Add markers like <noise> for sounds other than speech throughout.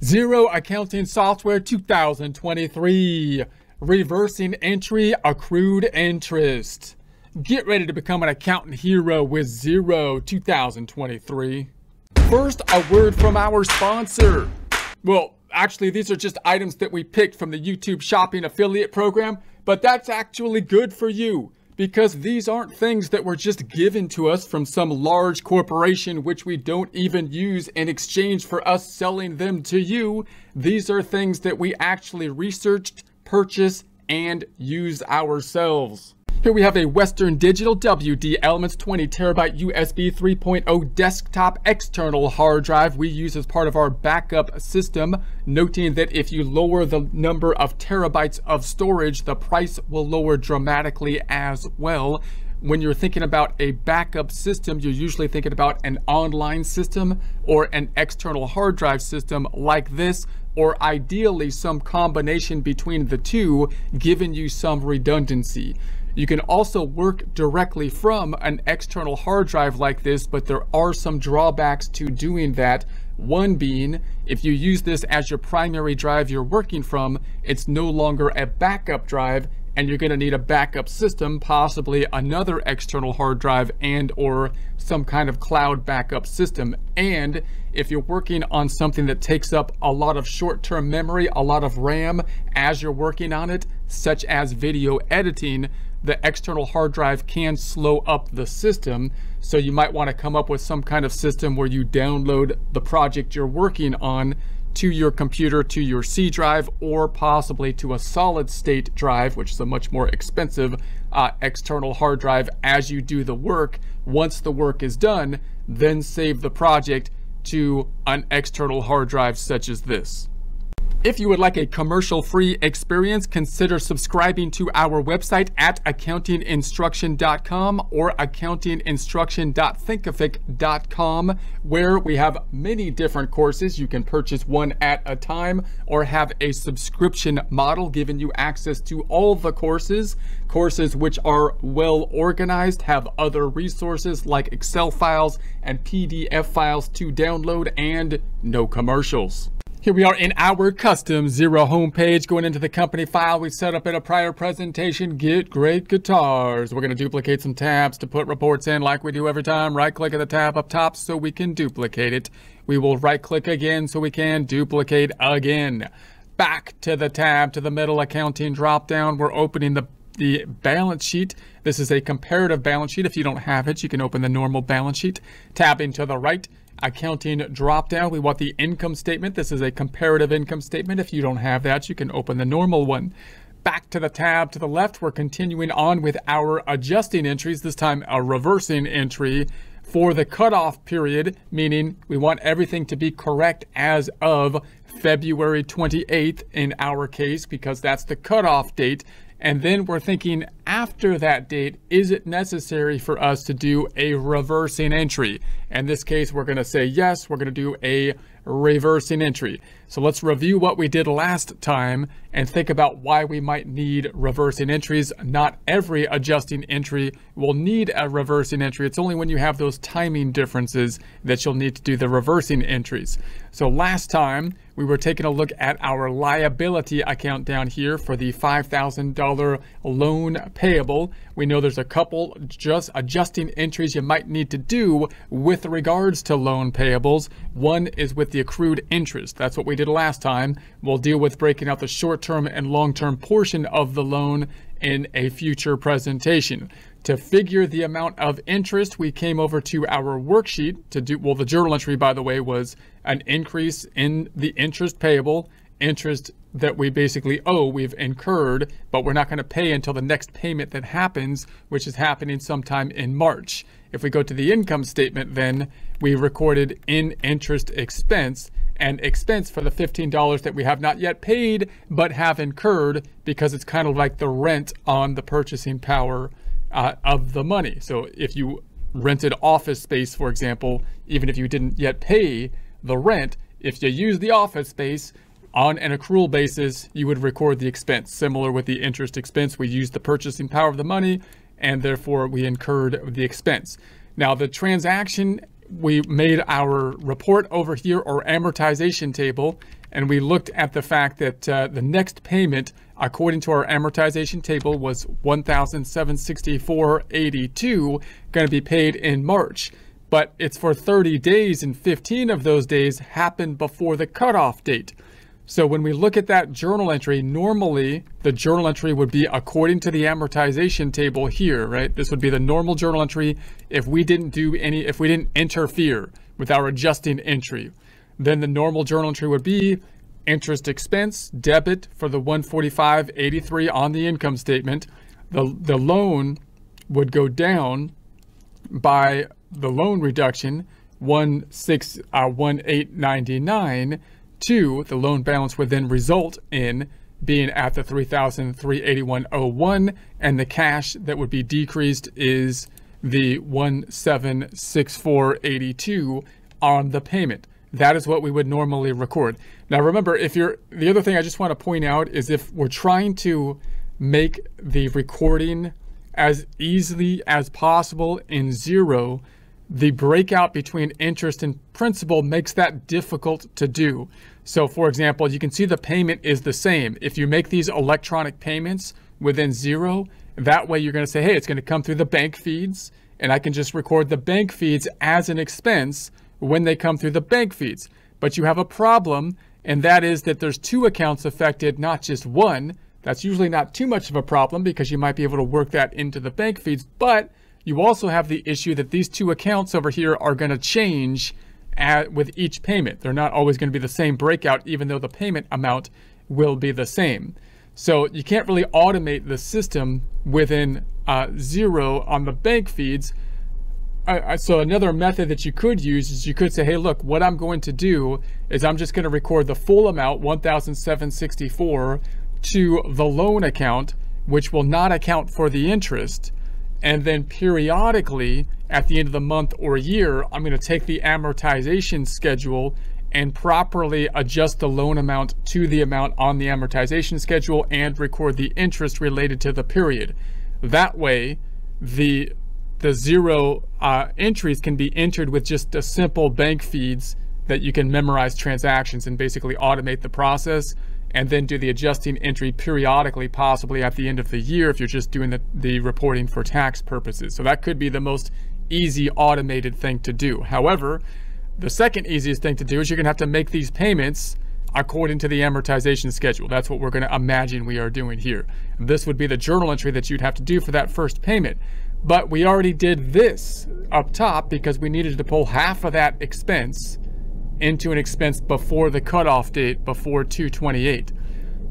Xero Accounting Software 2023. Reversing entry accrued interest. Get ready to become an accountant hero with Xero 2023. First, a word from our sponsor. Well, actually, these are just items that we picked from the YouTube Shopping Affiliate Program, but that's actually good for you because these aren't things that were just given to us from some large corporation which we don't even use in exchange for us selling them to you. These are things that we actually researched, purchased, and use ourselves. Here we have a Western Digital WD Elements 20 terabyte USB 3.0 desktop external hard drive we use as part of our backup system, noting that if you lower the number of terabytes of storage, the price will lower dramatically as well. When you're thinking about a backup system, you're usually thinking about an online system or an external hard drive system like this, or ideally some combination between the two, giving you some redundancy. You can also work directly from an external hard drive like this, but there are some drawbacks to doing that. One being, if you use this as your primary drive you're working from, it's no longer a backup drive and you're going to need a backup system, possibly another external hard drive and or some kind of cloud backup system. And if you're working on something that takes up a lot of short-term memory, a lot of RAM as you're working on it, such as video editing, the external hard drive can slow up the system. So you might want to come up with some kind of system where you download the project you're working on to your computer, to your C drive, or possibly to a solid state drive, which is a much more expensive uh, external hard drive as you do the work. Once the work is done, then save the project to an external hard drive such as this. If you would like a commercial-free experience, consider subscribing to our website at accountinginstruction.com or accountinginstruction.thinkific.com, where we have many different courses. You can purchase one at a time or have a subscription model giving you access to all the courses. Courses which are well organized, have other resources like Excel files and PDF files to download, and no commercials. Here we are in our custom Xero homepage. Going into the company file we set up in a prior presentation, Get Great Guitars. We're going to duplicate some tabs to put reports in like we do every time. Right click at the tab up top so we can duplicate it. We will right click again so we can duplicate again. Back to the tab to the middle accounting drop down. We're opening the the balance sheet. This is a comparative balance sheet. If you don't have it, you can open the normal balance sheet. Tabbing to the right, accounting dropdown. We want the income statement. This is a comparative income statement. If you don't have that, you can open the normal one. Back to the tab to the left, we're continuing on with our adjusting entries, this time a reversing entry for the cutoff period, meaning we want everything to be correct as of February 28th in our case, because that's the cutoff date. And then we're thinking after that date, is it necessary for us to do a reversing entry? In this case, we're gonna say yes, we're gonna do a reversing entry. So let's review what we did last time and think about why we might need reversing entries. Not every adjusting entry will need a reversing entry. It's only when you have those timing differences that you'll need to do the reversing entries. So last time we were taking a look at our liability account down here for the $5,000 loan payable. We know there's a couple just adjusting entries you might need to do with regards to loan payables. One is with the accrued interest. That's what we did last time. We'll deal with breaking out the short-term and long-term portion of the loan in a future presentation. To figure the amount of interest, we came over to our worksheet to do, well, the journal entry, by the way, was an increase in the interest payable, interest that we basically owe, we've incurred, but we're not going to pay until the next payment that happens, which is happening sometime in March. If we go to the income statement, then we recorded in interest expense and expense for the $15 that we have not yet paid, but have incurred because it's kind of like the rent on the purchasing power uh, of the money. So if you rented office space, for example, even if you didn't yet pay the rent, if you use the office space on an accrual basis, you would record the expense. Similar with the interest expense, we use the purchasing power of the money and therefore we incurred the expense. Now the transaction, we made our report over here or amortization table and we looked at the fact that uh, the next payment, according to our amortization table, was 1,764.82, going to be paid in March. But it's for 30 days, and 15 of those days happened before the cutoff date. So when we look at that journal entry, normally the journal entry would be according to the amortization table here, right? This would be the normal journal entry if we didn't do any, if we didn't interfere with our adjusting entry. Then the normal journal entry would be interest expense, debit for the 145.83 on the income statement. The, the loan would go down by the loan reduction, 161899 uh, Two, the loan balance would then result in being at the 3,381.01 and the cash that would be decreased is the 1764.82 on the payment. That is what we would normally record. Now remember, if you're, the other thing I just want to point out is if we're trying to make the recording as easily as possible in Xero, the breakout between interest and principal makes that difficult to do. So for example, you can see the payment is the same. If you make these electronic payments within Xero, that way you're gonna say, hey, it's gonna come through the bank feeds and I can just record the bank feeds as an expense when they come through the bank feeds. But you have a problem and that is that there's two accounts affected, not just one. That's usually not too much of a problem because you might be able to work that into the bank feeds, but you also have the issue that these two accounts over here are going to change at, with each payment. They're not always going to be the same breakout, even though the payment amount will be the same. So you can't really automate the system within uh, Xero on the bank feeds. Uh, so another method that you could use is you could say, hey, look, what I'm going to do is I'm just going to record the full amount, 1,764, to the loan account, which will not account for the interest. And then periodically at the end of the month or year, I'm going to take the amortization schedule and properly adjust the loan amount to the amount on the amortization schedule and record the interest related to the period. That way, the the Xero uh, entries can be entered with just a simple bank feeds that you can memorize transactions and basically automate the process and then do the adjusting entry periodically, possibly at the end of the year if you're just doing the, the reporting for tax purposes. So that could be the most easy automated thing to do. However, the second easiest thing to do is you're gonna have to make these payments according to the amortization schedule. That's what we're gonna imagine we are doing here. This would be the journal entry that you'd have to do for that first payment. But we already did this up top because we needed to pull half of that expense into an expense before the cutoff date, before 228.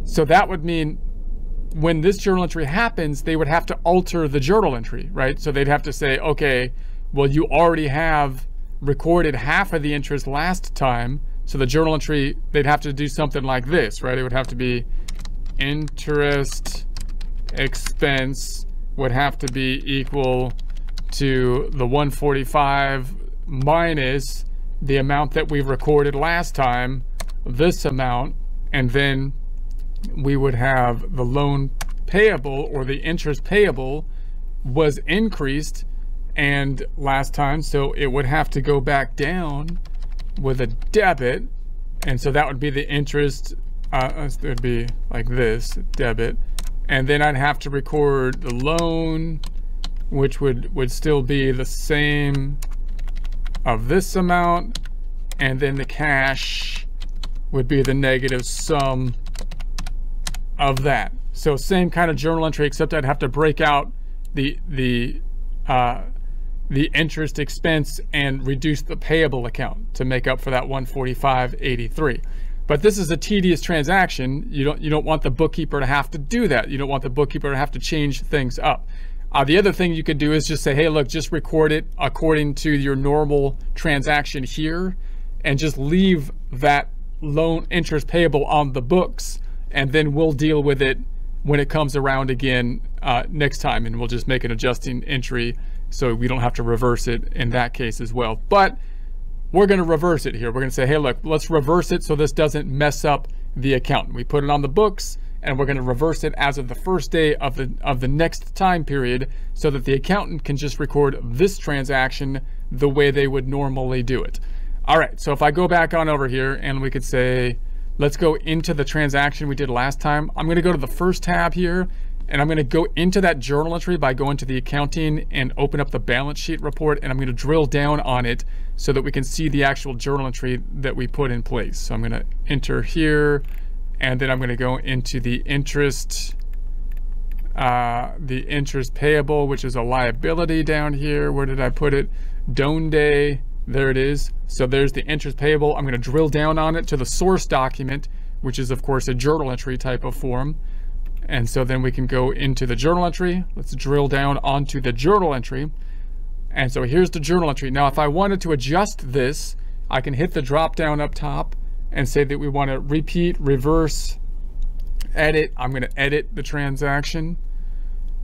So that would mean when this journal entry happens, they would have to alter the journal entry, right? So they'd have to say, okay, well, you already have recorded half of the interest last time. So the journal entry, they'd have to do something like this, right? It would have to be interest expense would have to be equal to the 145 minus the amount that we recorded last time, this amount, and then we would have the loan payable or the interest payable was increased and last time so it would have to go back down with a debit. And so that would be the interest uh, it would be like this debit. And then I'd have to record the loan which would would still be the same of this amount, and then the cash would be the negative sum of that. So same kind of journal entry, except I'd have to break out the the uh, the interest expense and reduce the payable account to make up for that 145.83. But this is a tedious transaction. You don't you don't want the bookkeeper to have to do that. You don't want the bookkeeper to have to change things up. Uh, the other thing you could do is just say, hey, look, just record it according to your normal transaction here and just leave that loan interest payable on the books and then we'll deal with it when it comes around again uh, next time and we'll just make an adjusting entry so we don't have to reverse it in that case as well. But we're going to reverse it here. We're going to say, hey, look, let's reverse it so this doesn't mess up the account. We put it on the books and we're going to reverse it as of the first day of the of the next time period so that the accountant can just record this transaction the way they would normally do it. All right, so if I go back on over here and we could say let's go into the transaction we did last time. I'm gonna go to the first tab here and I'm gonna go into that journal entry by going to the accounting and open up the balance sheet report and I'm gonna drill down on it so that we can see the actual journal entry that we put in place. So I'm gonna enter here and then I'm gonna go into the interest, uh, the interest payable, which is a liability down here. Where did I put it? Donde, there it is. So there's the interest payable. I'm gonna drill down on it to the source document, which is of course a journal entry type of form. And so then we can go into the journal entry. Let's drill down onto the journal entry. And so here's the journal entry. Now, if I wanted to adjust this, I can hit the drop down up top and say that we want to repeat, reverse, edit. I'm going to edit the transaction.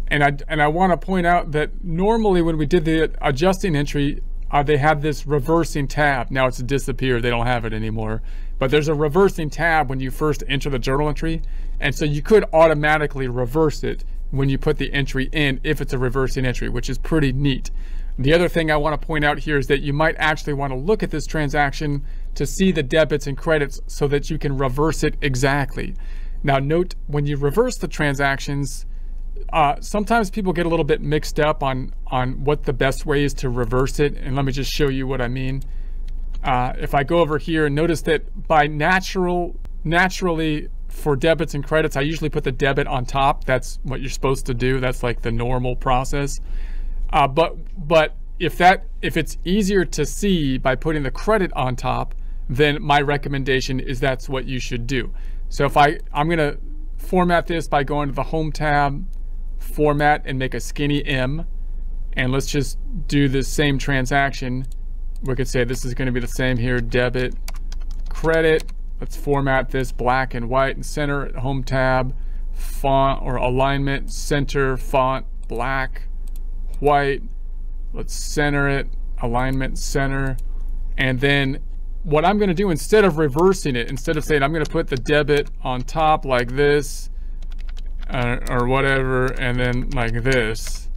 And I, and I want to point out that normally when we did the adjusting entry, uh, they had this reversing tab. Now it's disappeared. They don't have it anymore. But there's a reversing tab when you first enter the journal entry. And so you could automatically reverse it when you put the entry in if it's a reversing entry, which is pretty neat. The other thing I want to point out here is that you might actually want to look at this transaction to see the debits and credits so that you can reverse it exactly. Now note, when you reverse the transactions, uh, sometimes people get a little bit mixed up on, on what the best way is to reverse it. And let me just show you what I mean. Uh, if I go over here and notice that by natural, naturally for debits and credits, I usually put the debit on top. That's what you're supposed to do. That's like the normal process. Uh, but but if that if it's easier to see by putting the credit on top, then my recommendation is that's what you should do. So if I I'm gonna format this by going to the home tab, format and make a skinny M. And let's just do the same transaction. We could say this is going to be the same here, debit, credit. Let's format this black and white and center home tab, font or alignment, center, font, black, white. Let's center it, alignment, center. And then what I'm going to do instead of reversing it, instead of saying I'm going to put the debit on top like this, uh, or whatever, and then like this.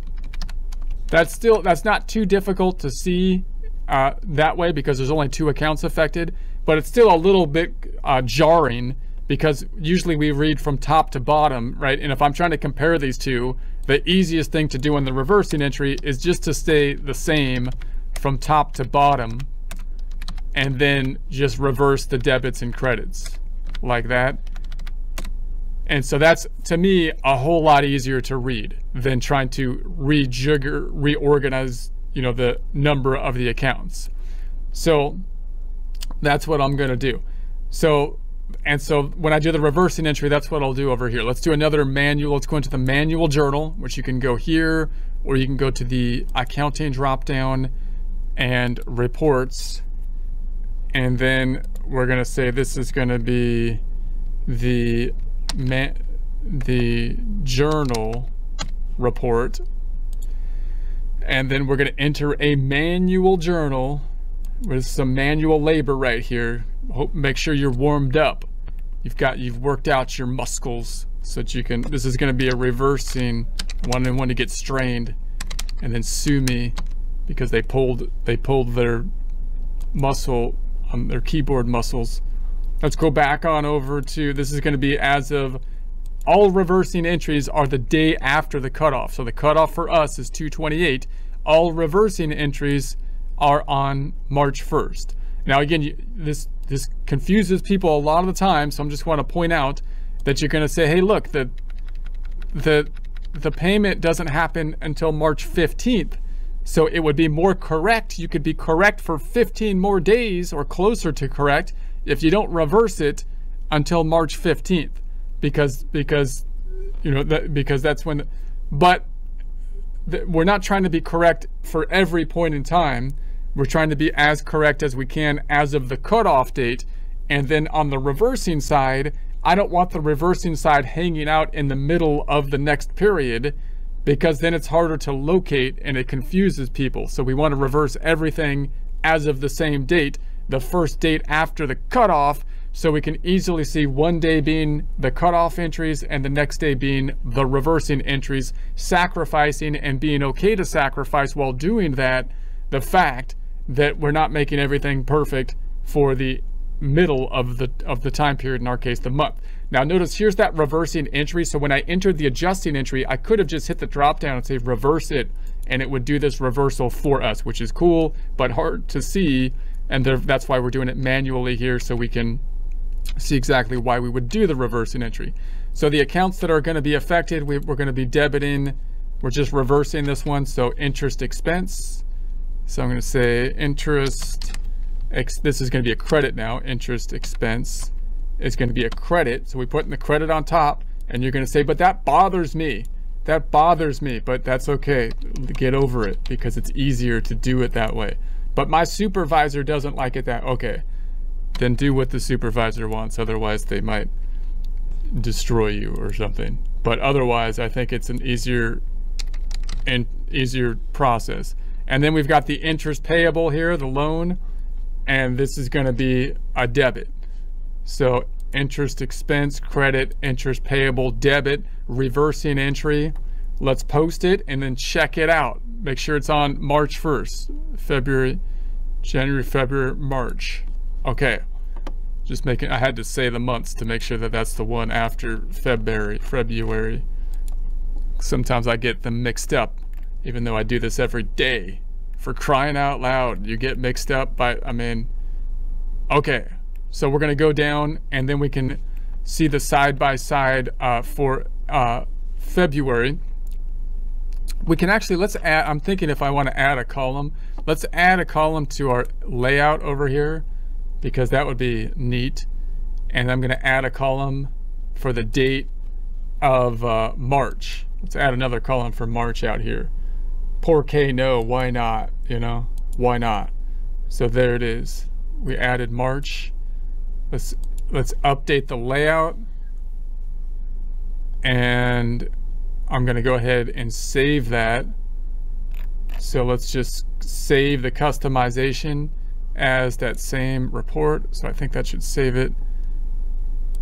That's still, that's not too difficult to see uh, that way because there's only two accounts affected, but it's still a little bit uh, jarring because usually we read from top to bottom, right? And if I'm trying to compare these two, the easiest thing to do in the reversing entry is just to stay the same from top to bottom and then just reverse the debits and credits like that. And so that's, to me, a whole lot easier to read than trying to rejigger, reorganize, you know, the number of the accounts. So that's what I'm going to do. So, and so when I do the reversing entry, that's what I'll do over here. Let's do another manual. Let's go into the manual journal, which you can go here, or you can go to the accounting dropdown and reports. And then we're going to say this is going to be the the journal report. And then we're going to enter a manual journal with some manual labor right here. Hope, make sure you're warmed up. You've got you've worked out your muscles so that you can this is going to be a reversing one and one to get strained and then sue me because they pulled they pulled their muscle on their keyboard muscles Let's go back on over to, this is going to be as of, all reversing entries are the day after the cutoff. So the cutoff for us is 228. All reversing entries are on March 1st. Now again, you, this this confuses people a lot of the time, so I'm just want to point out that you're going to say, hey, look, the the the payment doesn't happen until March 15th. So it would be more correct. You could be correct for 15 more days or closer to correct if you don't reverse it until March 15th because because you know that because that's when but we're not trying to be correct for every point in time we're trying to be as correct as we can as of the cutoff date and then on the reversing side I don't want the reversing side hanging out in the middle of the next period because then it's harder to locate and it confuses people so we want to reverse everything as of the same date the first date after the cutoff so we can easily see one day being the cutoff entries and the next day being the reversing entries, sacrificing and being okay to sacrifice while doing that the fact that we're not making everything perfect for the middle of the of the time period, in our case, the month. Now notice here's that reversing entry. So when I entered the adjusting entry, I could have just hit the drop down and say reverse it, and it would do this reversal for us, which is cool, but hard to see. And there, that's why we're doing it manually here so we can see exactly why we would do the reversing entry. So the accounts that are going to be affected, we, we're going to be debiting, we're just reversing this one. So interest expense. So I'm going to say interest this is going to be a credit now, interest expense is going to be a credit. So we put in the credit on top and you're going to say, but that bothers me. That bothers me, but that's okay. Get over it because it's easier to do it that way. But my supervisor doesn't like it that, okay, then do what the supervisor wants. Otherwise they might destroy you or something. But otherwise, I think it's an easier and easier process. And then we've got the interest payable here, the loan and this is going to be a debit. So interest expense, credit, interest payable, debit, reversing entry. Let's post it and then check it out. Make sure it's on March 1st, February, January, February, March. Okay. Just making, I had to say the months to make sure that that's the one after February, February. Sometimes I get them mixed up, even though I do this every day for crying out loud. You get mixed up by, I mean, okay. So we're going to go down and then we can see the side by side uh, for uh, February. We can actually, let's add, I'm thinking if I want to add a column, let's add a column to our layout over here because that would be neat. And I'm going to add a column for the date of uh, March. Let's add another column for March out here. Poor K, no, why not? You know, why not? So there it is. We added March. Let's let's update the layout. And I'm gonna go ahead and save that. So let's just save the customization as that same report. So I think that should save it.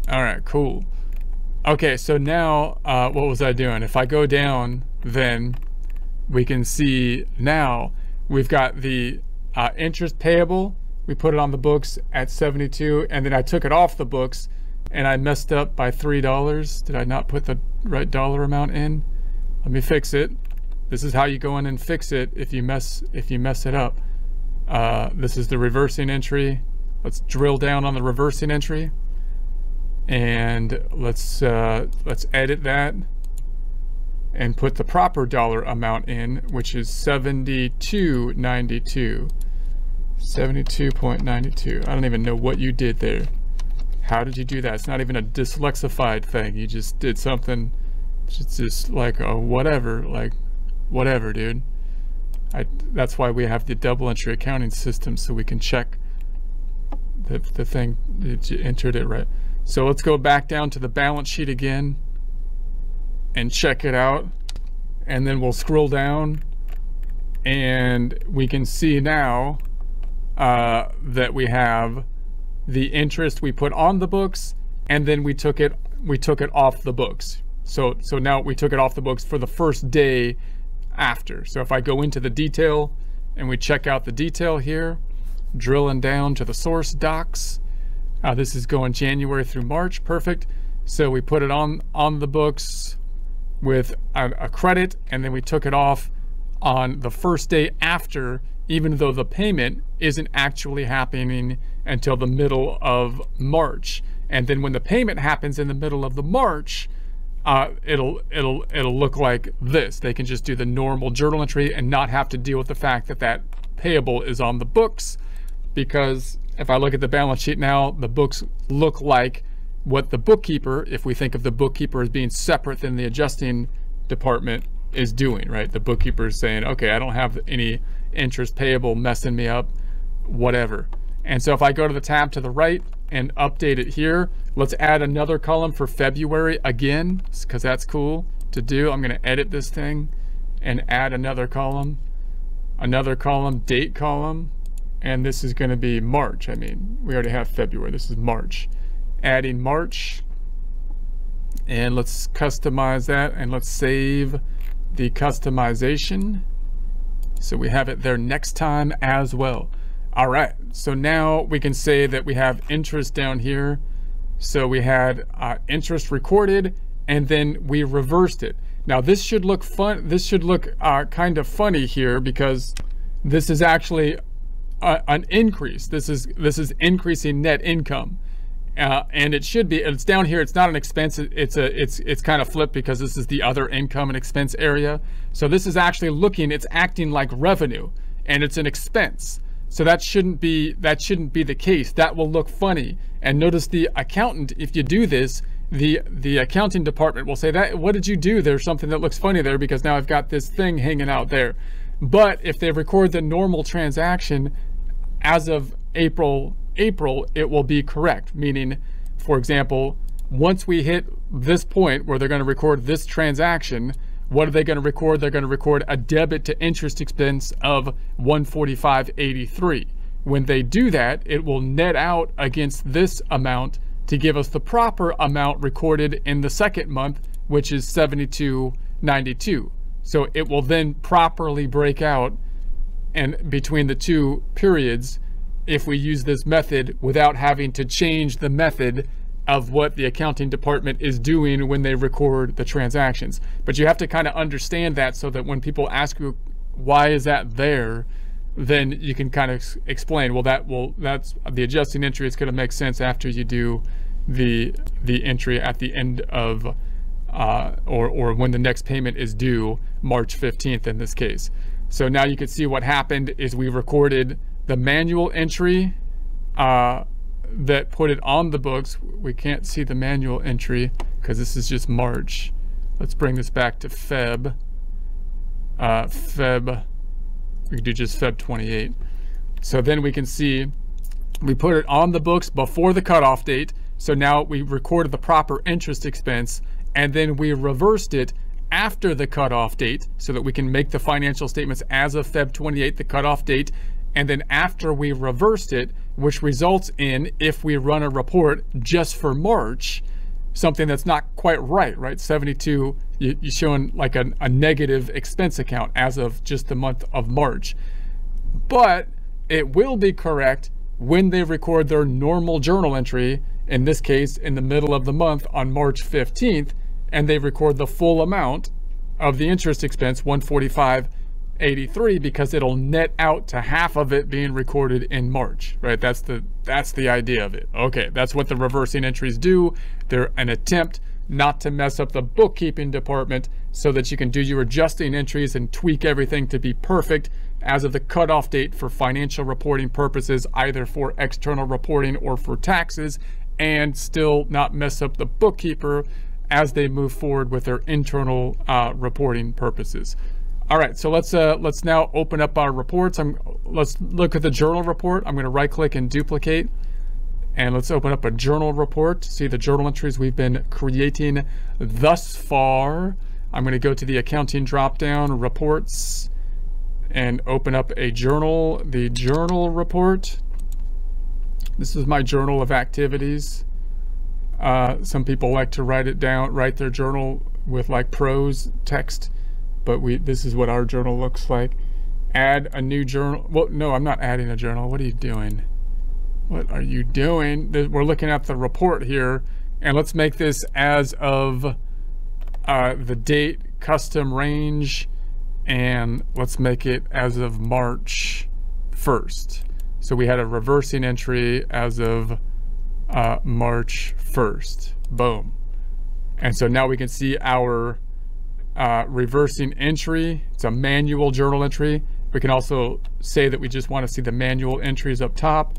All right, cool. Okay, so now uh, what was I doing? If I go down, then we can see now we've got the uh, interest payable. We put it on the books at 72 and then I took it off the books and I messed up by $3. Did I not put the right dollar amount in? Let me fix it. This is how you go in and fix it if you mess if you mess it up. Uh, this is the reversing entry. Let's drill down on the reversing entry and let's uh, let's edit that and put the proper dollar amount in, which is 72.92. 72.92. I don't even know what you did there. How did you do that? It's not even a dyslexified thing. You just did something. It's just like a whatever, like whatever, dude. I, that's why we have the double entry accounting system so we can check the, the thing, you entered it right. So let's go back down to the balance sheet again and check it out. And then we'll scroll down and we can see now uh, that we have the interest we put on the books and then we took it we took it off the books. So so now we took it off the books for the first day after. So if I go into the detail and we check out the detail here, drilling down to the source docs, uh, this is going January through March, perfect. So we put it on on the books with a, a credit and then we took it off on the first day after, even though the payment isn't actually happening until the middle of March. And then when the payment happens in the middle of the March, uh, it'll it'll it'll look like this. They can just do the normal journal entry and not have to deal with the fact that that payable is on the books, because if I look at the balance sheet now, the books look like what the bookkeeper, if we think of the bookkeeper as being separate than the adjusting department, is doing, right? The bookkeeper is saying, okay, I don't have any interest payable messing me up, whatever. And so if I go to the tab to the right and update it here, let's add another column for February again, because that's cool to do. I'm going to edit this thing and add another column, another column, date column, and this is going to be March. I mean, we already have February. This is March adding March. And let's customize that and let's save the customization. So we have it there next time as well. All right, so now we can say that we have interest down here. So we had uh, interest recorded and then we reversed it. Now this should look fun. This should look uh, kind of funny here because this is actually a, an increase. This is this is increasing net income. Uh, and it should be it's down here it's not an expense it's a it's it's kind of flipped because this is the other income and expense area. So this is actually looking it's acting like revenue and it's an expense. So that shouldn't be that shouldn't be the case. That will look funny. And notice the accountant if you do this the the accounting department will say that what did you do? There's something that looks funny there because now I've got this thing hanging out there. But if they record the normal transaction as of April April, it will be correct. Meaning, for example, once we hit this point where they're going to record this transaction, what are they going to record? They're going to record a debit to interest expense of 145.83. When they do that, it will net out against this amount to give us the proper amount recorded in the second month, which is 72.92. So it will then properly break out and between the two periods if we use this method without having to change the method of what the accounting department is doing when they record the transactions. But you have to kind of understand that so that when people ask you why is that there, then you can kind of explain, well that will that's the adjusting entry is going to make sense after you do the the entry at the end of uh, or or when the next payment is due, March 15th in this case. So now you can see what happened is we recorded the manual entry uh, that put it on the books. We can't see the manual entry because this is just March. Let's bring this back to Feb. Uh, Feb, we can do just Feb 28. So then we can see we put it on the books before the cutoff date. So now we recorded the proper interest expense and then we reversed it after the cutoff date so that we can make the financial statements as of Feb 28, the cutoff date, and then after we reversed it, which results in, if we run a report just for March, something that's not quite right, right? 72, you, are showing like a, a negative expense account as of just the month of March. But it will be correct when they record their normal journal entry, in this case, in the middle of the month on March 15th, and they record the full amount of the interest expense, 145 83 because it'll net out to half of it being recorded in March, right? That's the that's the idea of it. Okay, that's what the reversing entries do. They're an attempt not to mess up the bookkeeping department so that you can do your adjusting entries and tweak everything to be perfect as of the cutoff date for financial reporting purposes, either for external reporting or for taxes, and still not mess up the bookkeeper as they move forward with their internal uh, reporting purposes. All right, so let's uh, let's now open up our reports. I'm let's look at the journal report. I'm going to right click and duplicate, and let's open up a journal report to see the journal entries we've been creating thus far. I'm going to go to the accounting dropdown reports and open up a journal, the journal report. This is my journal of activities. Uh, some people like to write it down, write their journal with like prose text but we this is what our journal looks like. Add a new journal. Well, no, I'm not adding a journal. What are you doing? What are you doing? We're looking at the report here, and let's make this as of uh, the date, custom range, and let's make it as of March 1st. So we had a reversing entry as of uh, March 1st. Boom. And so now we can see our uh, reversing entry. It's a manual journal entry. We can also say that we just want to see the manual entries up top.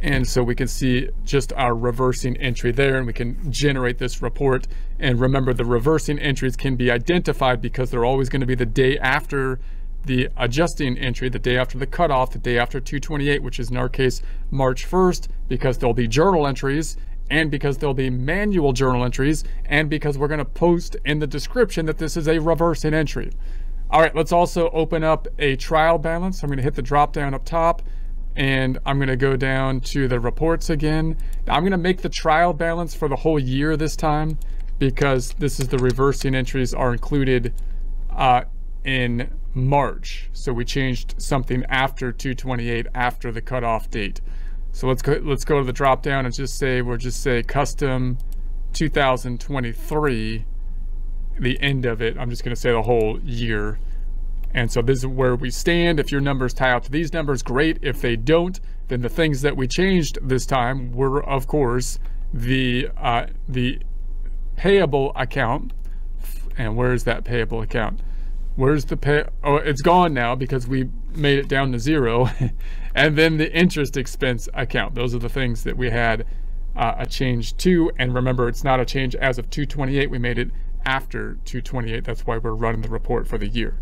And so we can see just our reversing entry there and we can generate this report. And remember the reversing entries can be identified because they're always going to be the day after the adjusting entry, the day after the cutoff, the day after 228, which is in our case, March 1st, because there'll be journal entries and because there'll be manual journal entries, and because we're going to post in the description that this is a reversing entry. All right, let's also open up a trial balance. I'm going to hit the drop down up top, and I'm going to go down to the reports again. Now, I'm going to make the trial balance for the whole year this time because this is the reversing entries are included uh, in March. So we changed something after 228 after the cutoff date. So let's go, let's go to the drop down and just say, we'll just say custom 2023, the end of it. I'm just going to say the whole year. And so this is where we stand. If your numbers tie out to these numbers, great. If they don't, then the things that we changed this time were, of course, the uh, the payable account. And where's that payable account? Where's the pay? Oh, it's gone now because we made it down to zero. <laughs> and then the interest expense account. Those are the things that we had uh, a change to. And remember, it's not a change as of 228. We made it after 228. That's why we're running the report for the year.